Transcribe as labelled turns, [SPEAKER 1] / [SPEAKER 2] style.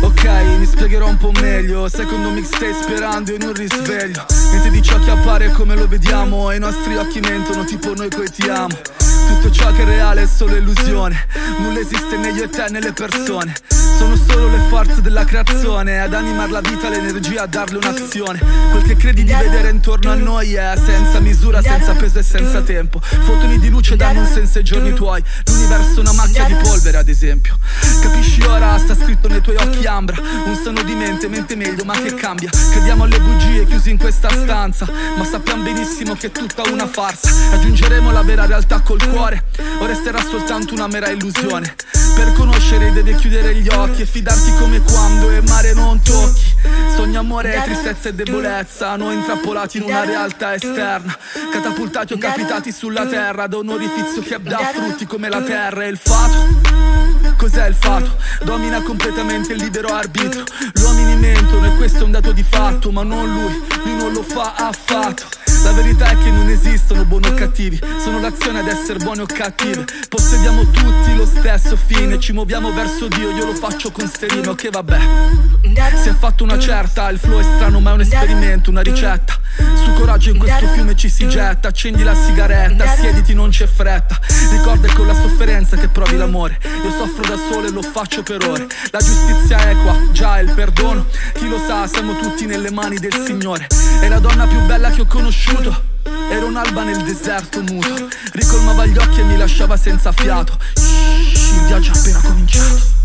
[SPEAKER 1] Ok, mi spiegherò un po' meglio. Secondo mixtape sperando in un risveglio. Niente di ciò che appare come lo vediamo. E i nostri occhi mentono tipo noi coi ti amo Tutto ciò che è reale è solo illusione. Nulla esiste né io e te né le persone. Sono solo le forze della creazione. Ad animare la vita, l'energia, a darle un'azione. Quel che credi di vedere intorno a noi è senza misura, senza peso e senza tempo. Fotoni di luce danno un senso ai giorni tuoi. L'universo è una macchia di polvere ad esempio. Capisci? Ora, sta scritto nei tuoi occhi ambra. Un sano di mente, mente meglio, ma che cambia? Crediamo alle bugie chiusi in questa stanza Ma sappiamo benissimo che è tutta una farsa. Raggiungeremo la vera realtà col cuore. O resterà soltanto una mera illusione Per conoscere devi chiudere gli occhi e fidarti come quando e mare non tocchi. Sogno amore, tristezza e debolezza. Noi intrappolati in una realtà esterna. Catapultati o capitati sulla terra Da un orifizio che dà frutti come la terra e il fato. Cos'è il fato? Domina completamente il libero arbitro Gli uomini mentono e questo è un dato di fatto Ma non lui, lui non lo fa affatto. La verità è che non esistono buoni o cattivi Sono l'azione ad essere buoni o cattivi. Possediamo tutti lo stesso fine Ci muoviamo verso Dio, io lo faccio con sterino Che vabbè. Si è fatto una certa, il flow è strano ma è un esperimento, una ricetta. Su coraggio in questo fiume ci si getta Accendi la sigaretta, siediti non c'è fretta. Ricorda con la sofferenza che provi l'amore. Io soffro da solo e lo faccio per ore. La giustizia è qua, già il perdono. Chi lo sa, siamo tutti nelle mani del Signore. È la donna più bella che ho conosciuto Ero un'alba nel deserto muto. Ricolmava gli occhi e mi lasciava senza fiato. Shhh, il viaggio è appena cominciato